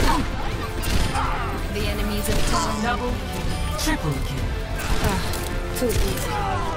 The enemies of Talon. Double, triple kill. Ah, too easy.